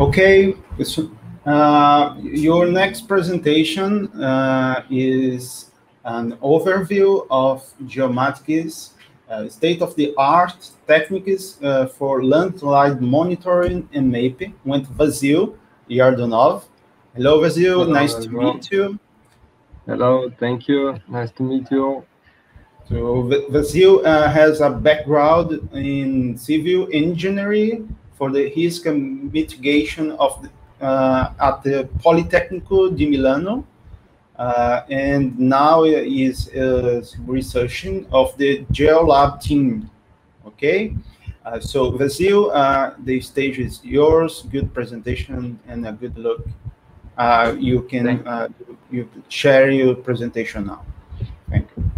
Okay, uh, your next presentation uh, is an overview of Geomatics uh, state-of-the-art techniques uh, for landslide monitoring and mapping with Vasil Yordanov. Hello, Vasil. Hello, nice to meet you. Hello, thank you. Nice to meet you. So Vasil uh, has a background in civil engineering for the risk mitigation of the, uh, at the Politecnico di Milano uh, and now is uh, researching of the GeoLab team. Okay, uh, so Vasil, uh, the stage is yours. Good presentation and a good look. Uh, you can uh, you share your presentation now. Thank you.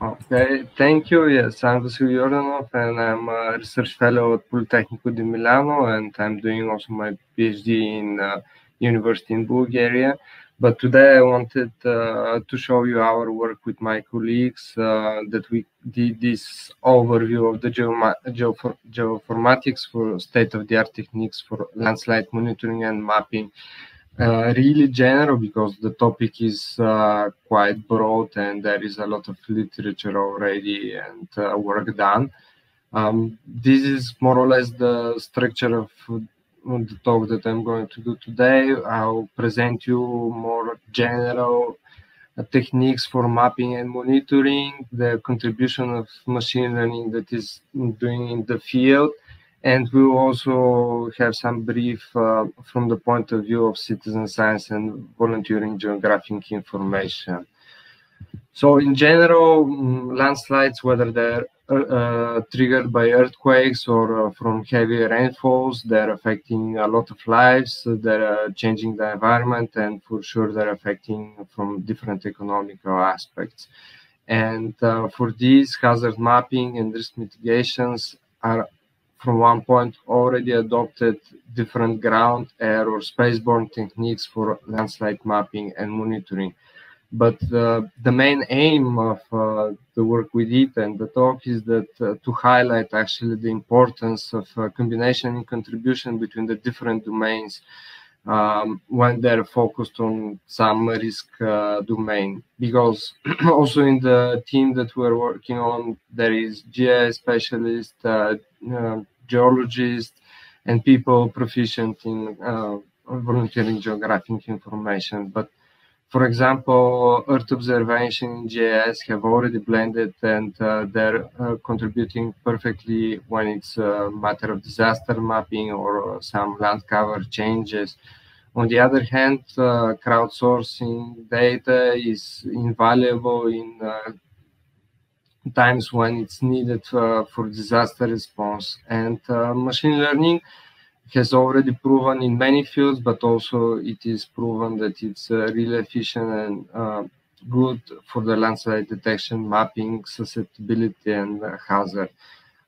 Okay, thank you. Yes, I'm Vasil Yordanov, and I'm a research fellow at Politecnico di Milano, and I'm doing also my PhD in university in Bulgaria. But today I wanted uh, to show you our work with my colleagues uh, that we did this overview of the geofor geoformatics for state-of-the-art techniques for landslide monitoring and mapping. Uh, really general because the topic is uh, quite broad and there is a lot of literature already and uh, work done. Um, this is more or less the structure of the talk that I'm going to do today. I'll present you more general techniques for mapping and monitoring, the contribution of machine learning that is doing in the field, and we'll also have some brief uh, from the point of view of citizen science and volunteering geographic information. So in general, mm, landslides, whether they're uh, uh, triggered by earthquakes or uh, from heavy rainfalls, they're affecting a lot of lives. They're changing the environment, and for sure, they're affecting from different economical aspects. And for these, hazard mapping and risk mitigations are from one point already adopted different ground, air, or spaceborne techniques for landslide mapping and monitoring. But uh, the main aim of uh, the work we did and the talk is that uh, to highlight actually the importance of combination and contribution between the different domains um, when they're focused on some risk uh, domain. Because also in the team that we're working on, there is GIS specialist, uh, uh, geologist, and people proficient in volunteering geographic information. But for example, Earth observation in GIS have already blended and uh, they're uh, contributing perfectly when it's a matter of disaster mapping or some land cover changes. On the other hand, uh, crowdsourcing data is invaluable in uh, times when it's needed uh, for disaster response. And uh, machine learning has already proven in many fields, but also it is proven that it's uh, really efficient and good for the landslide detection, mapping, susceptibility, and hazard,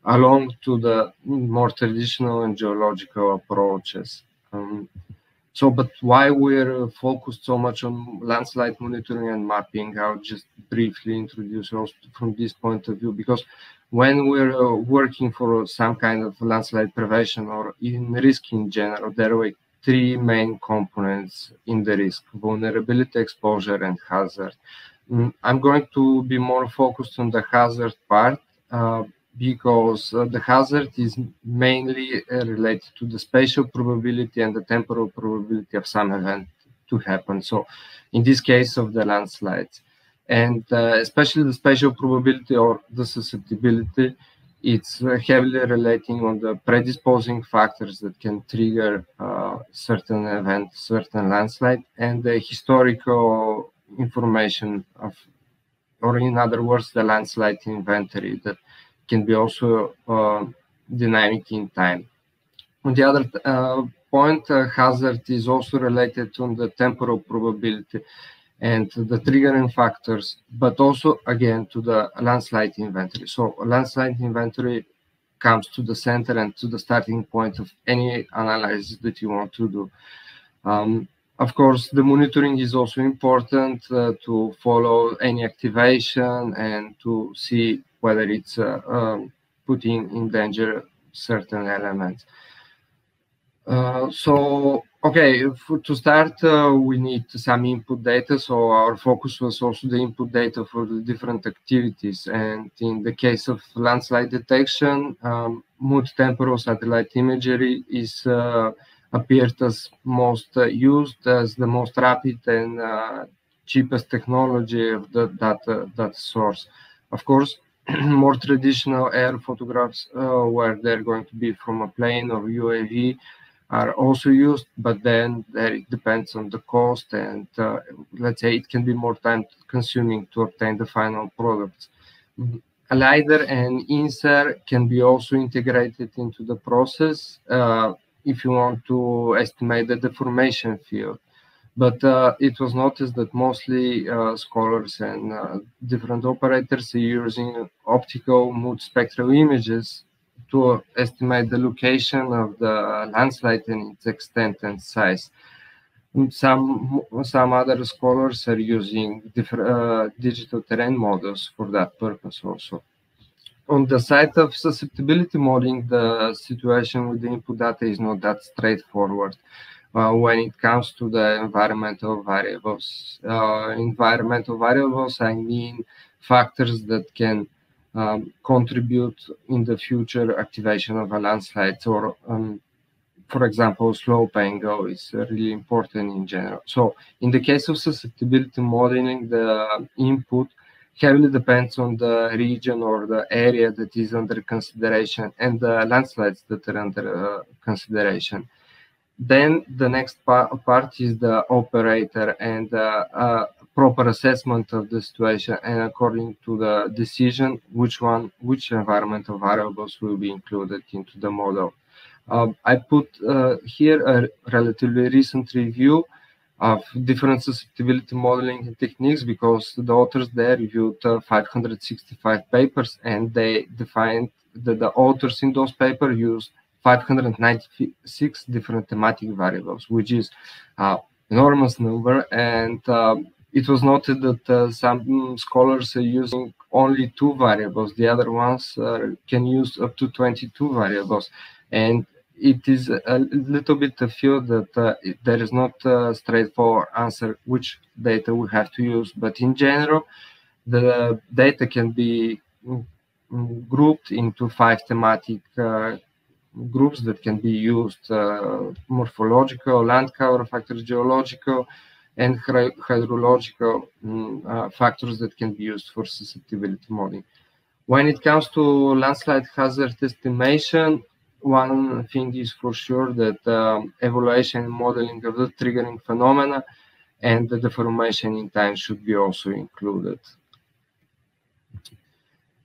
along to the more traditional and geological approaches. Um, so, but why we're focused so much on landslide monitoring and mapping, I'll just briefly introduce also from this point of view, because when we're uh, working for some kind of landslide prevention or in risk in general, there are three main components in the risk vulnerability, exposure, and hazard. Mm, I'm going to be more focused on the hazard part uh, because uh, the hazard is mainly uh, related to the spatial probability and the temporal probability of some event to happen. So, in this case of the landslides, and uh, especially the spatial probability or the susceptibility it's uh, heavily relating on the predisposing factors that can trigger uh, certain event certain landslide and the historical information of or in other words the landslide inventory that can be also uh, dynamic in time on the other uh, point uh, hazard is also related to the temporal probability and the triggering factors, but also again to the landslide inventory. So landslide inventory comes to the center and to the starting point of any analysis that you want to do. Um, of course, the monitoring is also important uh, to follow any activation and to see whether it's uh, um, putting in danger certain elements. Uh, so, okay, for, to start, uh, we need some input data. So our focus was also the input data for the different activities. And in the case of landslide detection, um, multi-temporal satellite imagery is uh, appeared as most uh, used as the most rapid and uh, cheapest technology of the data, source. Of course, more traditional air photographs uh, where they're going to be from a plane or UAV are also used, but then it depends on the cost and uh, let's say it can be more time consuming to obtain the final products. A LiDAR and INSAR can be also integrated into the process uh, if you want to estimate the deformation field. But uh, it was noticed that mostly uh, scholars and uh, different operators are using optical multispectral images to estimate the location of the landslide and its extent and size. Some some other scholars are using different uh, digital terrain models for that purpose also. On the side of susceptibility modeling, the situation with the input data is not that straightforward. Uh, when it comes to the environmental variables. Uh, environmental variables, I mean factors that can um, contribute in the future activation of a landslide or um, for example, slope angle is really important in general. So in the case of susceptibility modeling, the input heavily depends on the region or the area that is under consideration and the landslides that are under uh, consideration. Then the next pa part is the operator and uh, uh, proper assessment of the situation and according to the decision which one which environmental variables will be included into the model. Uh, i put uh, here a relatively recent review of different susceptibility modeling techniques because the authors there reviewed uh, 565 papers and they defined that the authors in those papers used 596 different thematic variables which is uh, enormous number and um, it was noted that uh, some scholars are using only two variables. The other ones uh, can use up to 22 variables. And it is a little bit a field that uh, there is not a straightforward answer which data we have to use. But in general, the data can be mm, grouped into five thematic uh, groups that can be used uh, morphological, land cover factor, geological, and hydrological um, factors that can be used for susceptibility modeling. When it comes to landslide hazard estimation, one thing is for sure that um, evaluation and modeling of the triggering phenomena and the deformation in time should be also included.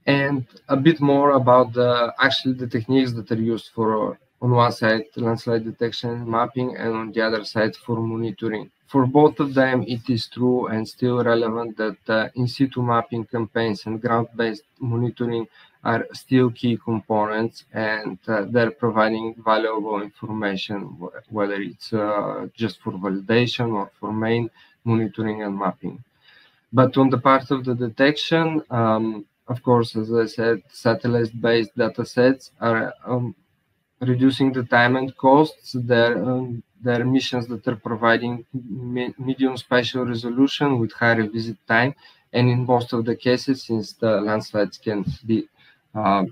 And a bit more about the actually the techniques that are used for on one side landslide detection mapping and on the other side for monitoring for both of them, it is true and still relevant that uh, in situ mapping campaigns and ground based monitoring are still key components and uh, they're providing valuable information, whether it's uh, just for validation or for main monitoring and mapping. But on the part of the detection, um, of course, as I said, satellite based data sets are um, reducing the time and costs. They're um, there are missions that are providing me medium spatial resolution with high revisit time. And in most of the cases, since the landslides can be uh,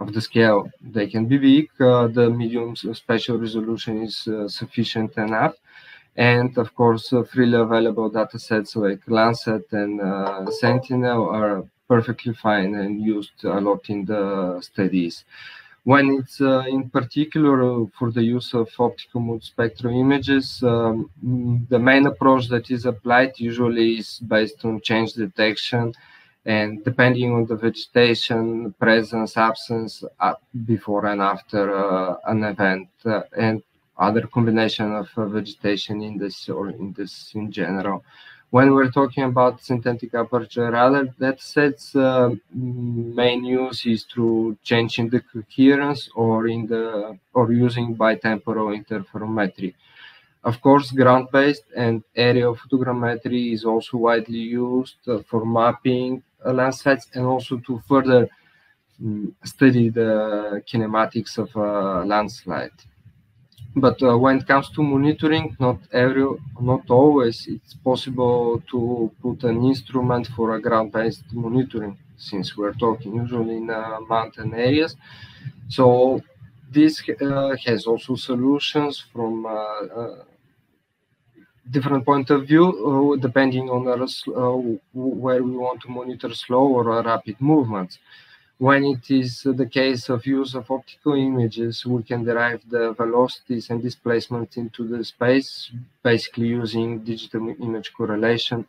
of the scale, they can be big, uh, the medium spatial resolution is uh, sufficient enough. And of course, uh, freely available data sets like Landsat and uh, Sentinel are perfectly fine and used a lot in the studies. When it's uh, in particular for the use of optical multispectral images, um, the main approach that is applied usually is based on change detection and depending on the vegetation, presence, absence, uh, before and after uh, an event, uh, and other combination of uh, vegetation in this or in this in general when we're talking about synthetic aperture radar datasets, uh, main use is through changing the coherence or in the or using bitemporal interferometry. Of course, ground-based and aerial photogrammetry is also widely used uh, for mapping uh, landslides and also to further um, study the kinematics of a landslide. But uh, when it comes to monitoring, not every, not always it's possible to put an instrument for a ground-based monitoring, since we're talking usually in uh, mountain areas. So this uh, has also solutions from uh, uh, different point of view, uh, depending on where we want to monitor slow or rapid movements. When it is the case of use of optical images, we can derive the velocities and displacement into the space, basically using digital image correlation.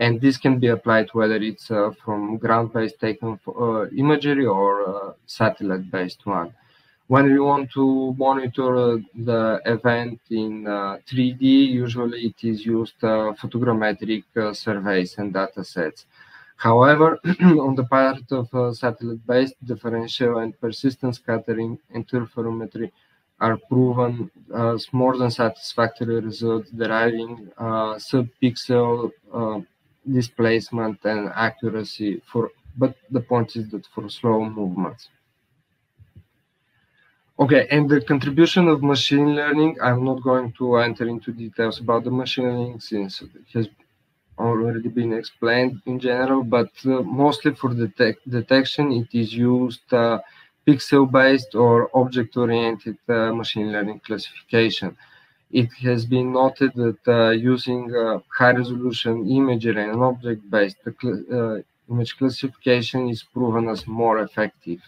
And this can be applied whether it's uh, from ground-based taken uh, imagery or uh, satellite-based one. When we want to monitor uh, the event in 3D, uh, usually it is used uh, photogrammetric surveys and data sets. However, on the part of uh, satellite-based differential and persistent scattering interferometry are proven as more than satisfactory results deriving uh, sub-pixel uh, displacement and accuracy for but the point is that for slow movements. Okay, and the contribution of machine learning, I'm not going to enter into details about the machine learning since it has already been explained in general, but uh, mostly for detec detection, it is used uh, pixel-based or object-oriented uh, machine learning classification. It has been noted that uh, using uh, high-resolution imagery and object-based uh, image classification is proven as more effective.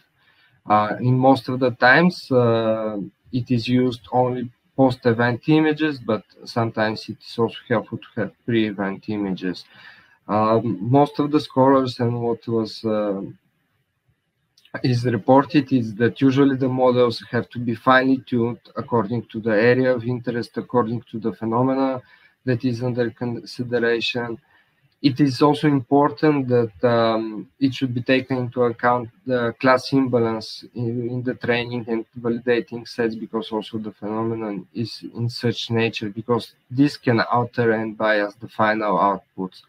in most of the times, it is used only post-event images, but sometimes it is also helpful to have pre-event images. Um, most of the scholars and what was uh, is reported is that usually the models have to be finely tuned according to the area of interest, according to the phenomena that is under consideration, it is also important that um, it should be taken into account the class imbalance in, in, the training and validating sets because also the phenomenon is in such nature because this can alter and bias the final outputs.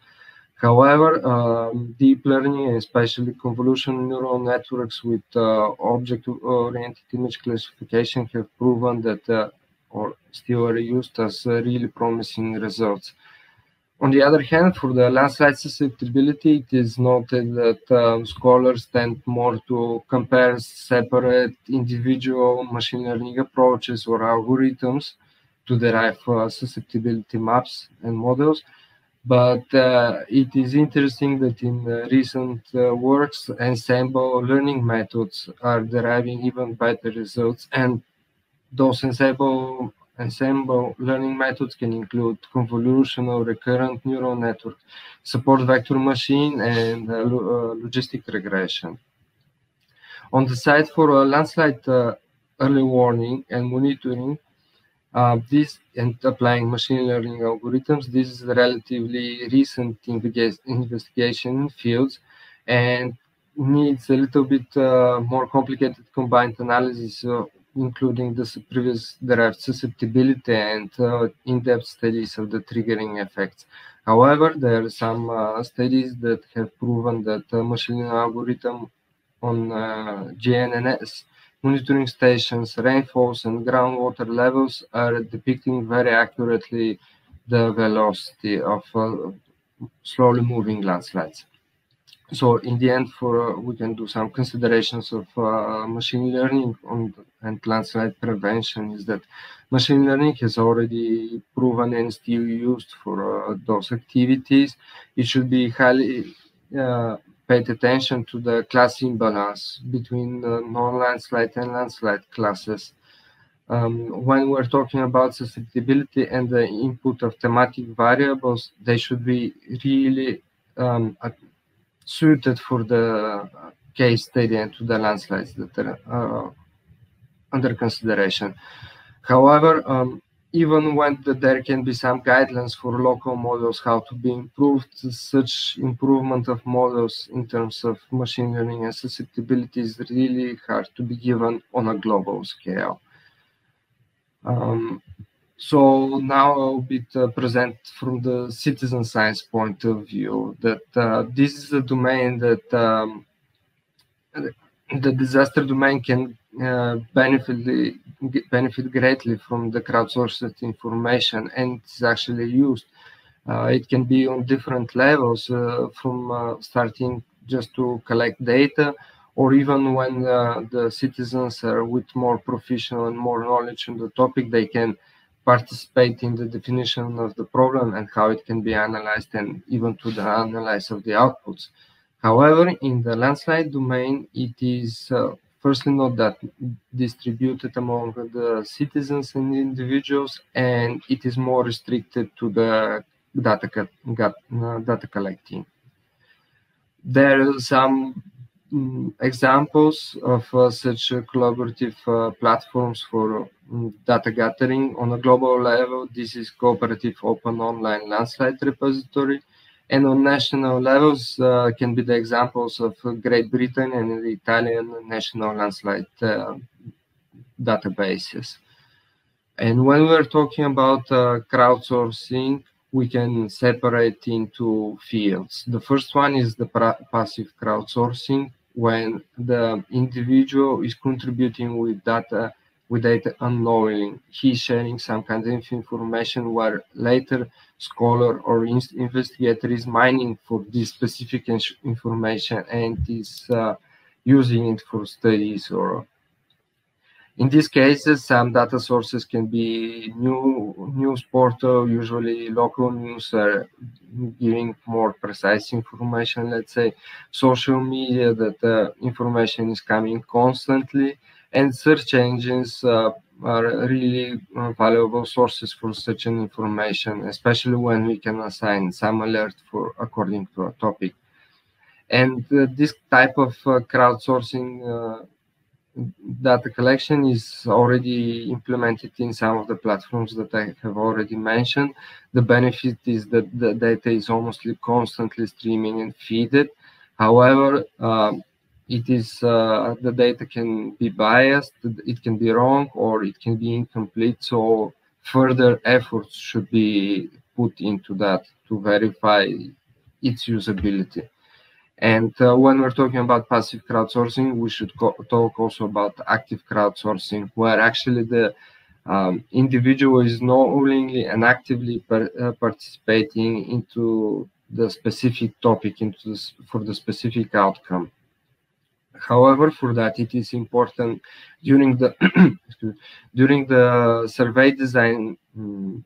However, um, deep learning especially convolutional neural networks with uh, object-oriented image classification have proven that uh, or still are used as uh, really promising results. On the other hand, for the landslide susceptibility, it is noted that um, scholars tend more to compare separate individual machine learning approaches or algorithms to derive uh, susceptibility maps and models. But uh, it is interesting that in uh, recent works, ensemble learning methods are deriving even better results. And those ensemble Ensemble learning methods can include convolutional recurrent neural network, support vector machine, and uh, uh, logistic regression. On the side for uh, landslide uh, early warning and monitoring, uh, this and applying machine learning algorithms, this is a relatively recent investigation in fields and needs a little bit uh, more complicated combined analysis including the previous derived susceptibility and uh, in-depth studies of the triggering effects. However, there are some uh, studies that have proven that machine learning algorithm on uh, GNSS monitoring stations, rainfalls, and groundwater levels are depicting very accurately the velocity of uh, slowly moving landslides so in the end for uh, we can do some considerations of uh, machine learning on and landslide prevention is that machine learning has already proven and still used for uh, those activities. It should be highly paid attention to the class imbalance between non-landslide and landslide classes. Um, when we're talking about susceptibility and the input of thematic variables, they should be really um, suited for the case study and to the landslides that are uh, under consideration. However, um, even when the, there can be some guidelines for local models how to be improved, such improvement of models in terms of machine learning and susceptibility is really hard to be given on a global scale. Um, so now I'll be uh, present from the citizen science point of view that uh, this is a domain that um, the disaster domain can uh, benefit benefit greatly from the crowdsourced information and it's actually used. Uh, it can be on different levels, uh, from uh, starting just to collect data, or even when the citizens are with more professional and more knowledge on the topic, they can participate in the definition of the problem and how it can be analyzed and even to the analysis of the outputs. However, in the landslide domain, it is uh, firstly not that distributed among the citizens and individuals, and it is more restricted to the data, uh, data collecting. There are some um, examples of uh, such uh, collaborative platforms for data gathering on a global level. This is cooperative open online landslide repository and on national levels uh, can be the examples of Great Britain and the Italian national landslide uh, databases. And when we're talking about uh, crowdsourcing, we can separate into fields. The first one is the passive crowdsourcing, when the individual is contributing with data with data unknowingly. He's sharing some kind of information where later scholar or investigator is mining for this specific information and is uh, using it for studies or in these cases, some data sources can be new news portal, usually local news are giving more precise information, let's say social media that uh, information is coming constantly and search engines uh, are really uh, valuable sources for such an information, especially when we can assign some alert for according to a topic. And uh, this type of uh, crowdsourcing uh, data collection is already implemented in some of the platforms that I have already mentioned. The benefit is that the data is almost constantly streaming and feeded. However, um, it is uh, the data can be biased, it can be wrong, or it can be incomplete. So further efforts should be put into that to verify its usability. And uh, when we're talking about passive crowdsourcing, we should talk also about active crowdsourcing, where actually the um, individual is knowingly and actively per, uh, participating into the specific topic, into for the specific outcome. However, for that, it is important during the during the survey design um,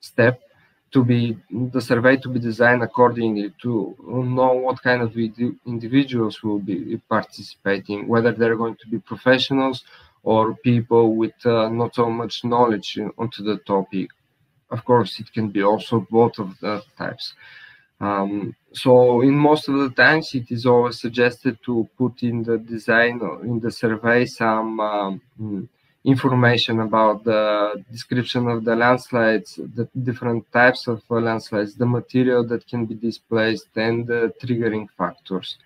step to be the survey to be designed accordingly to know what kind of individuals will be participating, whether they're going to be professionals or people with uh, not so much knowledge onto the topic. Of course, it can be also both of the types. Um, so in most of the times, it is always suggested to put in the design or in the survey some um, information about the description of the landslides, the different types of landslides, the material that can be displaced, and the triggering factors.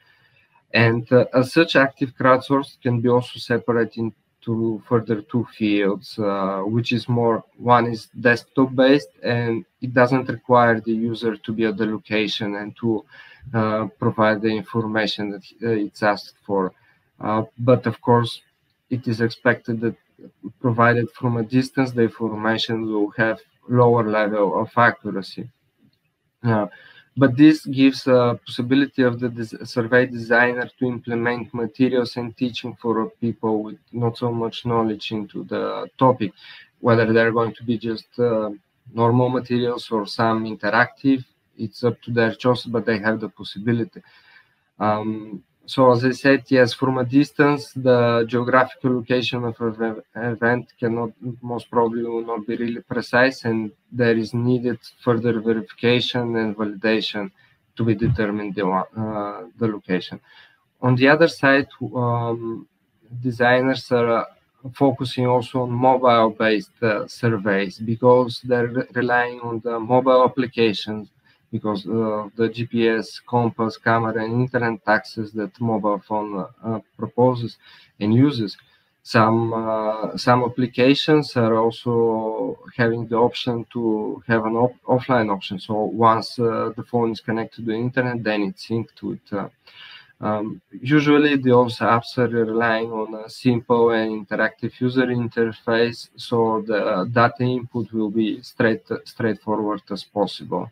And uh, as such, active crowdsourced can be also separated to further two fields, uh, which is more one is desktop based and it doesn't require the user to be at the location and to uh, provide the information that uh, it's asked for. Uh, but of course, it is expected that provided from a distance, the information will have lower level of accuracy. But this gives a possibility of the des survey designer to implement materials and teaching for people with not so much knowledge into the topic, whether they're going to be just uh, normal materials or some interactive. It's up to their choice, but they have the possibility. Um, so as I said, yes, from a distance, the geographical location of an event cannot most probably will not be really precise, and there is needed further verification and validation to be determined the, uh, the location. On the other side, um, designers are focusing also on mobile-based uh, surveys because they're relying on the mobile applications because of the GPS, compass, camera, and internet access that mobile phone uh, proposes and uses. Some uh, some applications are also having the option to have an op offline option. So once uh, the phone is connected to the internet, then it's synced with Um, usually, those apps are relying on a simple and interactive user interface, so the data input will be straight straightforward as possible.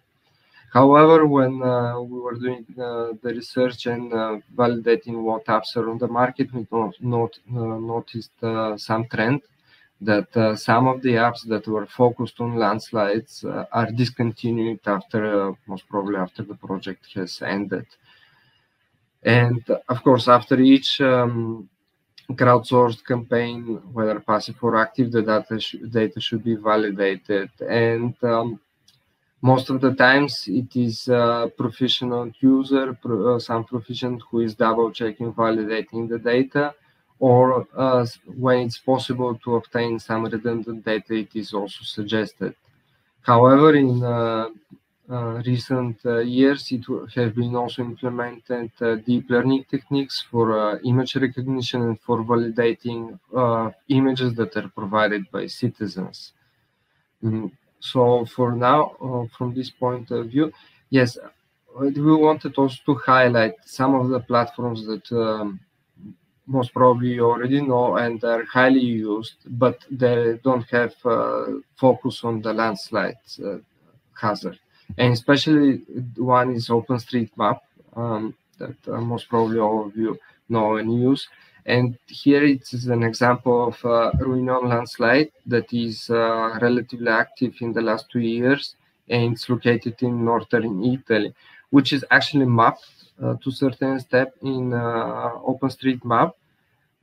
However, when uh, we were doing uh, the research and uh, validating what apps are on the market, we not, not, uh, noticed uh, some trend that uh, some of the apps that were focused on landslides are discontinued after, most probably after the project has ended. And of course, after each um, crowdsourced campaign, whether passive or active, the data, sh data should be validated. And um, most of the times it is a proficient user, pro, uh, some proficient who is double checking, validating the data, or uh, when it's possible to obtain some redundant data, it is also suggested. However, in uh, uh, recent uh, years, it have been also implemented uh, deep learning techniques for image recognition and for validating images that are provided by citizens. Mm. So for now, from this point of view, yes, we wanted also to highlight some of the platforms that um, most probably you already know and are highly used, but they don't have uh, focus on the landslide uh, hazard and especially one is OpenStreetMap um, that uh, most probably all of you know and use. And here it is an example of a Ruinon landslide that is uh, relatively active in the last two years, and it's located in northern Italy, which is actually mapped uh, to certain step in uh, OpenStreetMap.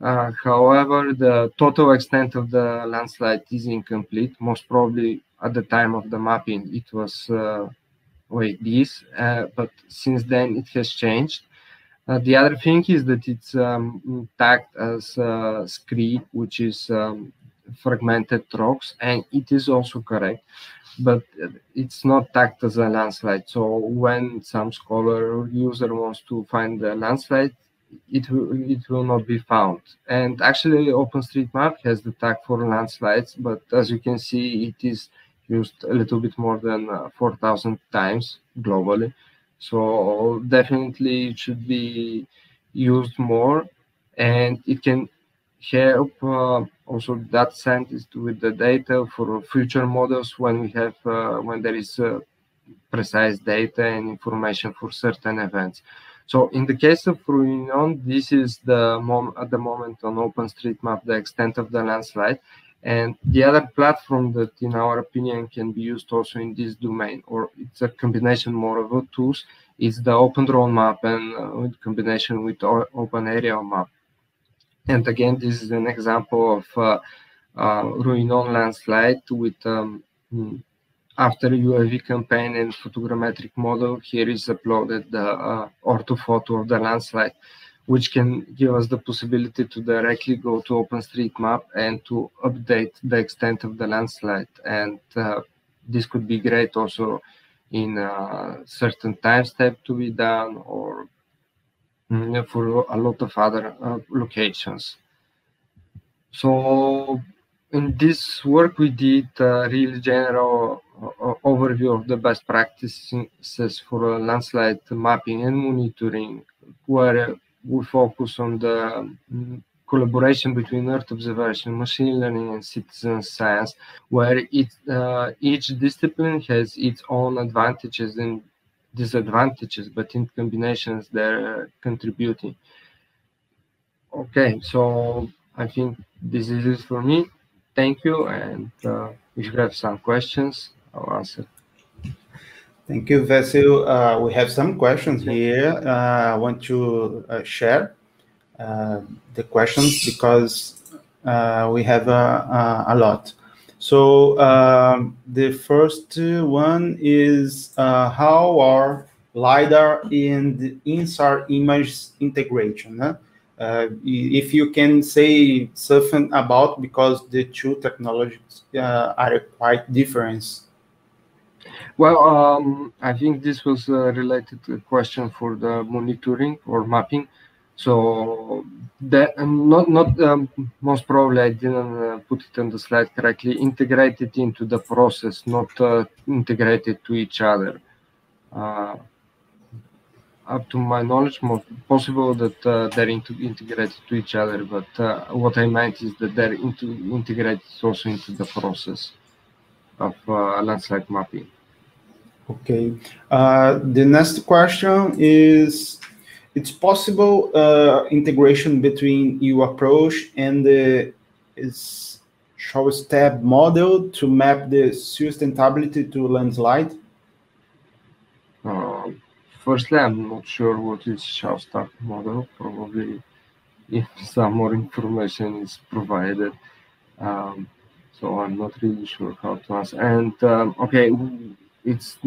Uh, however, the total extent of the landslide is incomplete. Most probably at the time of the mapping, it was uh, like this, uh, but since then it has changed. Uh, the other thing is that it's um, tagged as uh, scree, which is um, fragmented rocks, and it is also correct, but it's not tagged as a landslide. So when some scholar or user wants to find the landslide, it will, it will not be found. And actually, OpenStreetMap has the tag for landslides, but as you can see, it is used a little bit more than uh, 4,000 times globally. So definitely it should be used more and it can help uh, also that scientists with the data for future models when we have uh, when there is uh, precise data and information for certain events. So in the case of Ruinon, this is the mom at the moment on OpenStreetMap, the extent of the landslide. And the other platform that, in our opinion, can be used also in this domain, or it's a combination more of tools, is the Open Drone Map and uh, combination with Open Aerial Map. And again, this is an example of uh, uh, Ruinon landslide with um, hmm, after UAV campaign and photogrammetric model. Here is uploaded the uh, orthophoto of the landslide which can give us the possibility to directly go to OpenStreetMap and to update the extent of the landslide. And uh, this could be great also in a certain time step to be done or mm, for a lot of other uh, locations. So in this work, we did a really general uh, overview of the best practices for landslide mapping and monitoring, where we focus on the mm, collaboration between Earth observation, machine learning, and citizen science, where it, uh, each discipline has its own advantages and disadvantages, but in combinations they're contributing. Okay, so I think this is it for me. Thank you, and uh, if you have some questions, I'll answer. Thank you, Vasil. Uh, we have some questions here. Uh, I want to uh, share uh, the questions because uh, we have a, a lot. So um, the first one is uh, how are LiDAR and INSAR image integration? If you can say something about because the two technologies are quite different well, um, I think this was a related question for the monitoring or mapping. So that um, not not um, most probably I didn't uh, put it on the slide correctly. Integrated into the process, not uh, integrated to each other. Uh, up to my knowledge, more possible that uh, they're integrated to each other. But uh, what I meant is that they're into, integrated also into the process of uh, landslide mapping. Okay. Uh, the next question is: It's possible uh, integration between your approach and the is SHALSTAB model to map the sustainability to landslide? Um, firstly, I'm not sure what is SHALSTAB model. Probably, if some more information is provided. Um, so I'm not really sure how to answer. And um, okay, it's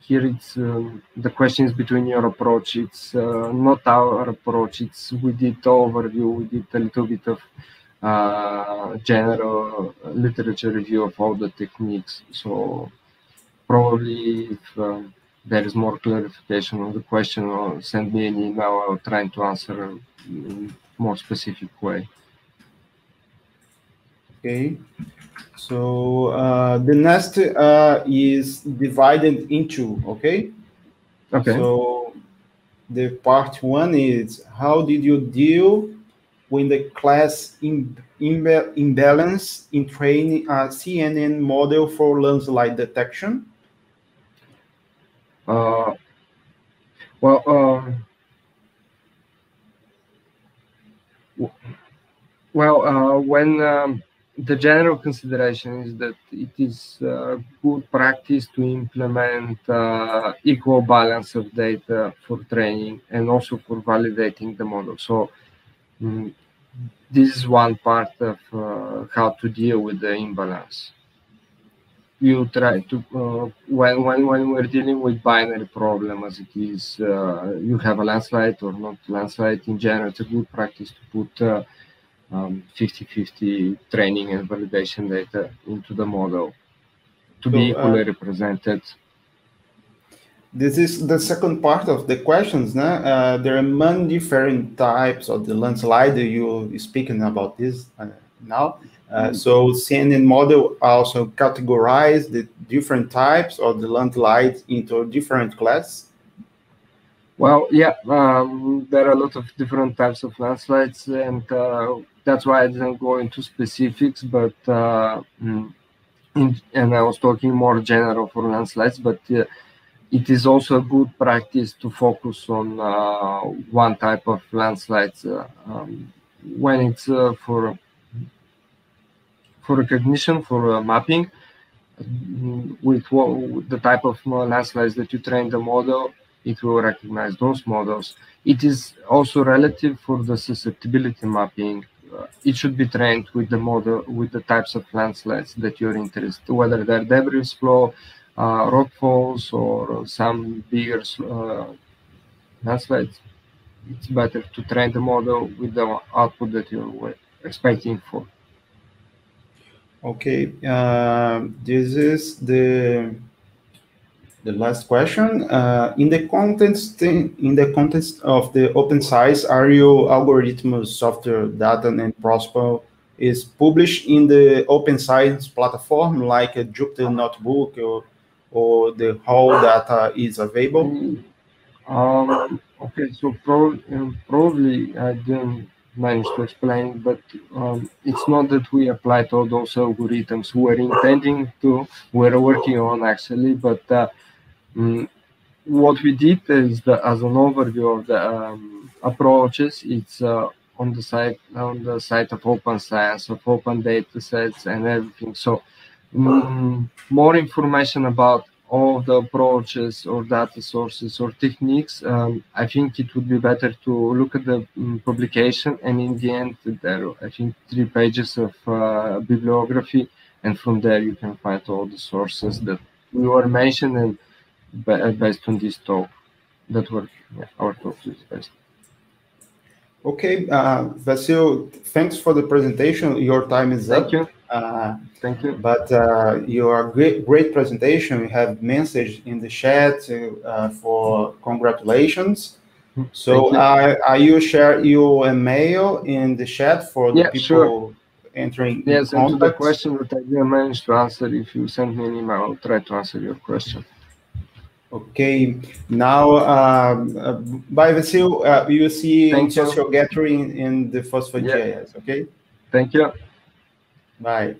here. It's um, the questions between your approach. It's uh, not our approach. It's we did overview. We did a little bit of uh, general literature review of all the techniques. So probably if um, there is more clarification on the question or send me an email, I'll try to answer in more specific way. Okay, so uh, the next uh, is divided into, okay? Okay. So the part one is how did you deal when the class Im imbalance in training a CNN model for landslide detection? Uh, well, um, well, uh, when um, the general consideration is that it is uh, good practice to implement uh, equal balance of data for training and also for validating the model. So um, this is one part of uh, how to deal with the imbalance. You try to uh, when when when we're dealing with binary problem as it is, uh, you have a landslide or not landslide in general. It's a good practice to put uh, um, 50-50 training and validation data into the model to so, be equally uh, represented this is the second part of the questions. No? Uh, there are many different types of the landslide. You speaking about this uh, now. Uh, mm-hmm. so CNN model also categorize the different types of the landslide into different class. Well, yeah, um, there are a lot of different types of landslides, and uh, that's why I didn't go into specifics. But uh, mm, in, and I was talking more general for landslides, but uh, it is also a good practice to focus on uh, one type of landslides uh, um, when it's for for recognition for mapping mm, with, what, the type of landslides that you train the model it will recognize those models. It is also relative for the susceptibility mapping. Uh, it should be trained with the model with the types of landslides that you're interested whether they're debris flow uh, rock falls or some bigger uh, landslides, it's better to train the model with the output that you're expecting for. Okay, uh, this is the the last question. Uh, in the context in the context of the open science, are your algorithm software data and Prosper is published in the open science platform like a Jupyter notebook or or the whole data is available? Um, okay, so pro um, probably I didn't manage to explain, but um, it's not that we applied all those algorithms. We're intending to, we're working on actually, but uh, um, what we did is that as an overview of the um, approaches, it's uh, on the site on the site of Open Science, of open data sets and everything. So Mm, more information about all the approaches or data sources or techniques, um, I think it would be better to look at the um, publication and in the end there I think three pages of uh, bibliography and from there you can find all the sources that we were mentioned and based on this talk that were yeah, our talk is based. Okay, uh, Vasil, thanks for the presentation. Your time is Thank up. You. Uh, Thank you. But uh, your great, great presentation. We have message in the chat uh, for congratulations. So I, I you share your email in the chat for the yeah, people sure. entering Yes, and to the question that I didn't manage to answer, if you send me an email, I'll try to answer your question. Okay, now, um, uh, bye, Vasil. Uh, you see Thank social you. gathering in the FOSS4G, Yeah. okay? Thank you. Bye.